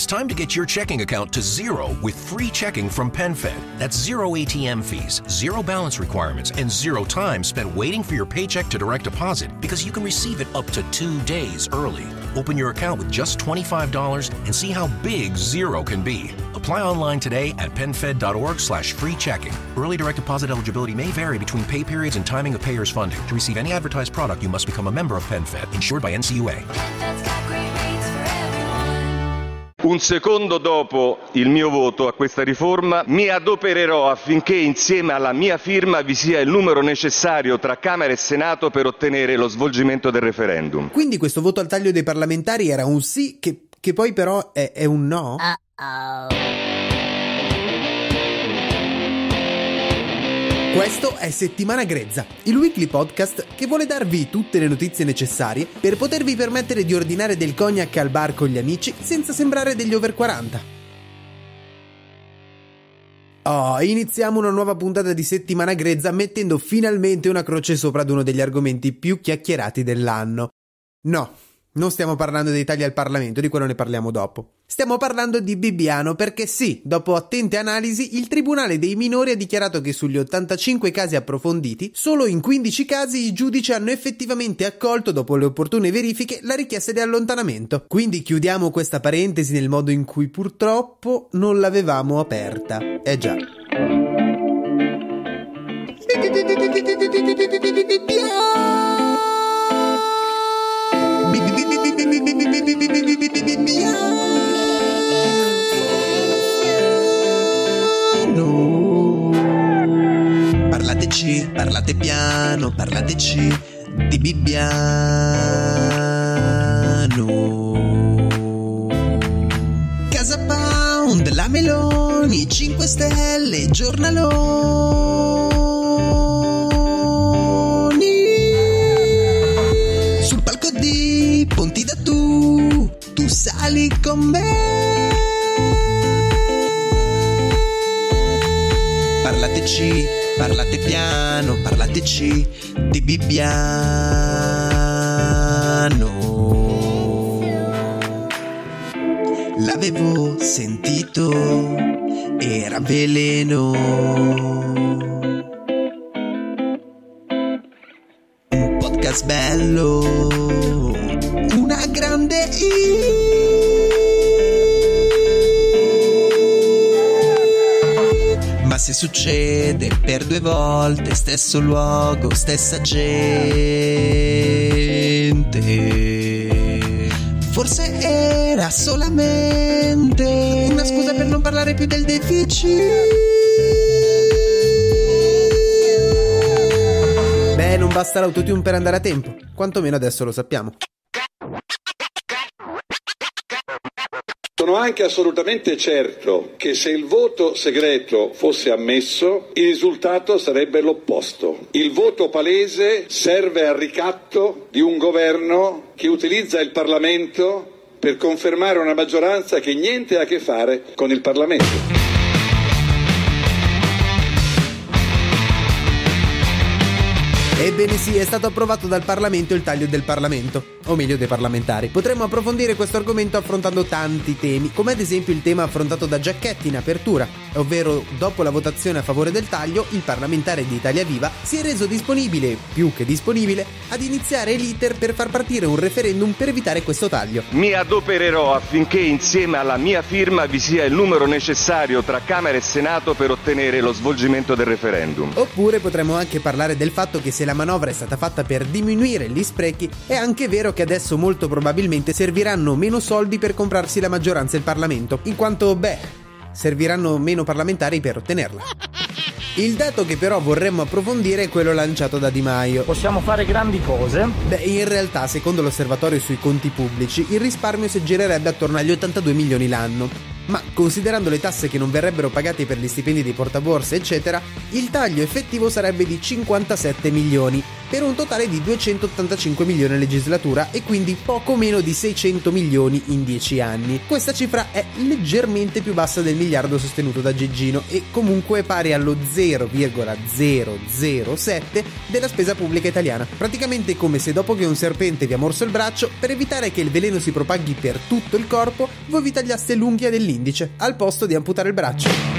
It's time to get your checking account to zero with free checking from PenFed. That's zero ATM fees, zero balance requirements, and zero time spent waiting for your paycheck to direct deposit because you can receive it up to two days early. Open your account with just $25 and see how big zero can be. Apply online today at penfed.org slash free checking. Early direct deposit eligibility may vary between pay periods and timing of payer's funding. To receive any advertised product, you must become a member of PenFed, insured by NCUA. Un secondo dopo il mio voto a questa riforma mi adopererò affinché insieme alla mia firma vi sia il numero necessario tra Camera e Senato per ottenere lo svolgimento del referendum. Quindi questo voto al taglio dei parlamentari era un sì che, che poi però è, è un no? Uh-oh. Questo è Settimana Grezza, il weekly podcast che vuole darvi tutte le notizie necessarie per potervi permettere di ordinare del cognac al bar con gli amici senza sembrare degli over 40. Oh, iniziamo una nuova puntata di Settimana Grezza mettendo finalmente una croce sopra ad uno degli argomenti più chiacchierati dell'anno. No, non stiamo parlando dei tagli al Parlamento, di quello ne parliamo dopo. Stiamo parlando di Bibbiano perché sì, dopo attente analisi, il Tribunale dei minori ha dichiarato che sugli 85 casi approfonditi, solo in 15 casi i giudici hanno effettivamente accolto, dopo le opportune verifiche, la richiesta di allontanamento. Quindi chiudiamo questa parentesi nel modo in cui purtroppo non l'avevamo aperta. Eh già. Parlateci, parlate piano, parlateci di Bibbiano. Casa Pound, la Meloni, 5 Stelle, giornaloni. Sul palco di Ponti da tu, tu sali con me. Parlateci, parlate piano, parlateci di Bibbiano. L'avevo sentito, era veleno. Un podcast bello, una grande I. se succede per due volte, stesso luogo, stessa gente. Forse era solamente una scusa per non parlare più del deficit. Beh, non basta l'autotune per andare a tempo. Quantomeno adesso lo sappiamo. Sono anche assolutamente certo che se il voto segreto fosse ammesso, il risultato sarebbe l'opposto. Il voto palese serve al ricatto di un governo che utilizza il Parlamento per confermare una maggioranza che niente ha a che fare con il Parlamento. Ebbene sì, è stato approvato dal Parlamento il taglio del Parlamento, o meglio dei parlamentari. Potremmo approfondire questo argomento affrontando tanti temi, come ad esempio il tema affrontato da Giacchetti in apertura, ovvero dopo la votazione a favore del taglio, il parlamentare di Italia Viva si è reso disponibile, più che disponibile, ad iniziare l'iter per far partire un referendum per evitare questo taglio. Mi adopererò affinché insieme alla mia firma vi sia il numero necessario tra Camera e Senato per ottenere lo svolgimento del referendum. Oppure potremmo anche parlare del fatto che se la manovra è stata fatta per diminuire gli sprechi, è anche vero che adesso molto probabilmente serviranno meno soldi per comprarsi la maggioranza del Parlamento, in quanto, beh, serviranno meno parlamentari per ottenerla. Il dato che però vorremmo approfondire è quello lanciato da Di Maio. Possiamo fare grandi cose. Beh, in realtà, secondo l'osservatorio sui conti pubblici, il risparmio si aggirerebbe attorno agli 82 milioni l'anno. Ma considerando le tasse che non verrebbero pagate per gli stipendi dei portaborse, eccetera, il taglio effettivo sarebbe di 57 milioni. Per un totale di 285 milioni a legislatura e quindi poco meno di 600 milioni in 10 anni. Questa cifra è leggermente più bassa del miliardo sostenuto da Geggino e comunque pari allo 0,007 della spesa pubblica italiana. Praticamente come se dopo che un serpente vi ha morso il braccio, per evitare che il veleno si propaghi per tutto il corpo, voi vi tagliaste l'unghia dell'indice al posto di amputare il braccio.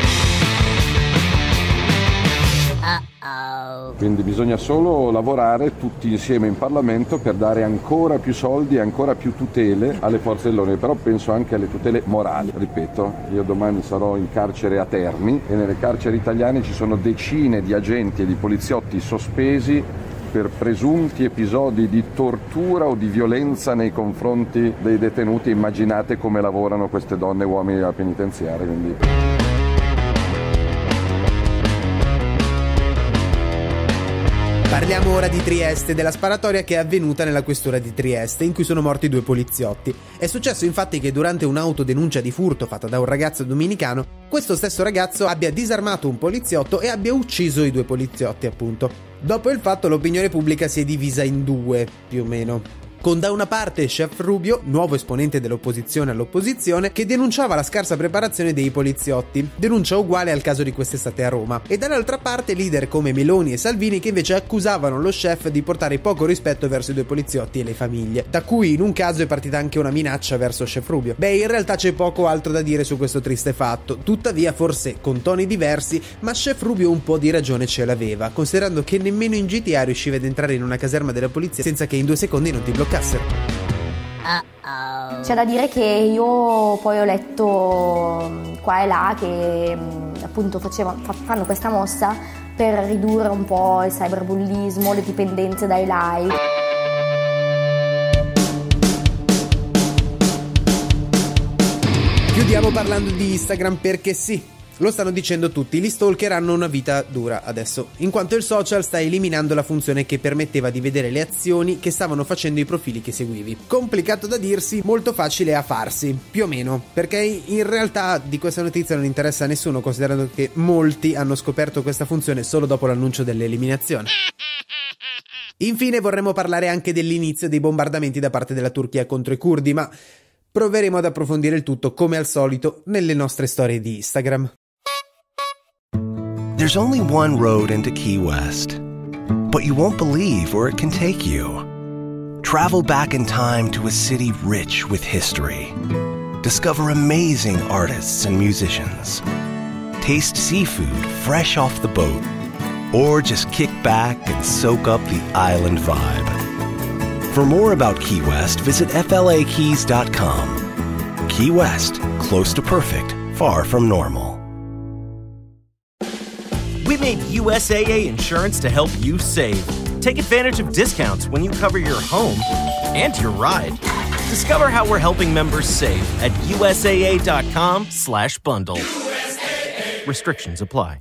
Quindi bisogna solo lavorare tutti insieme in Parlamento per dare ancora più soldi e ancora più tutele alle forze dell'ordine, però penso anche alle tutele morali. Ripeto, io domani sarò in carcere a Terni e nelle carceri italiane ci sono decine di agenti e di poliziotti sospesi per presunti episodi di tortura o di violenza nei confronti dei detenuti. Immaginate come lavorano queste donne e uomini della penitenziaria. Quindi... Parliamo ora di Trieste, della sparatoria che è avvenuta nella questura di Trieste, in cui sono morti due poliziotti. È successo infatti che durante un'autodenuncia di furto fatta da un ragazzo dominicano, questo stesso ragazzo abbia disarmato un poliziotto e abbia ucciso i due poliziotti, appunto. Dopo il fatto l'opinione pubblica si è divisa in due, più o meno con da una parte Chef Rubio, nuovo esponente dell'opposizione all'opposizione, che denunciava la scarsa preparazione dei poliziotti, denuncia uguale al caso di quest'estate a Roma, e dall'altra parte leader come Meloni e Salvini che invece accusavano lo chef di portare poco rispetto verso i due poliziotti e le famiglie, da cui in un caso è partita anche una minaccia verso Chef Rubio. Beh, in realtà c'è poco altro da dire su questo triste fatto, tuttavia forse con toni diversi, ma Chef Rubio un po' di ragione ce l'aveva, considerando che nemmeno in GTA riusciva ad entrare in una caserma della polizia senza che in due secondi non ti bloccasse Uh-oh. C'è da dire che io poi ho letto mm, qua e là che mm, appunto faceva, fanno questa mossa per ridurre un po' il cyberbullismo, le dipendenze dai live. Chiudiamo parlando di Instagram perché sì, lo stanno dicendo tutti, gli stalker hanno una vita dura adesso, in quanto il social sta eliminando la funzione che permetteva di vedere le azioni che stavano facendo i profili che seguivi. Complicato da dirsi, molto facile a farsi, più o meno, perché in realtà di questa notizia non interessa a nessuno, considerando che molti hanno scoperto questa funzione solo dopo l'annuncio dell'eliminazione. Infine vorremmo parlare anche dell'inizio dei bombardamenti da parte della Turchia contro i curdi, ma proveremo ad approfondire il tutto come al solito nelle nostre storie di Instagram. There's only one road into Key West, but you won't believe where it can take you. Travel back in time to a city rich with history. Discover amazing artists and musicians. Taste seafood fresh off the boat. Or just kick back and soak up the island vibe. For more about Key West, visit flakeys.com. Key West, close to perfect, far from normal. We made USAA insurance to help you save. Take advantage of discounts when you cover your home and your ride. Discover how we're helping members save at USAA.com/bundle. USAA. Restrictions apply.